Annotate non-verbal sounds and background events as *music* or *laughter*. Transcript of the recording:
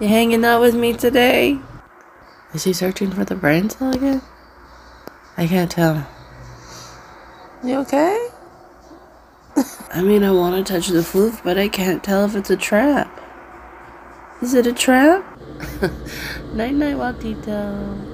You hanging out with me today? Is he searching for the brain cell again? I can't tell. You okay? I mean, I want to touch the floof, but I can't tell if it's a trap. Is it a trap? *laughs* night night, Watito.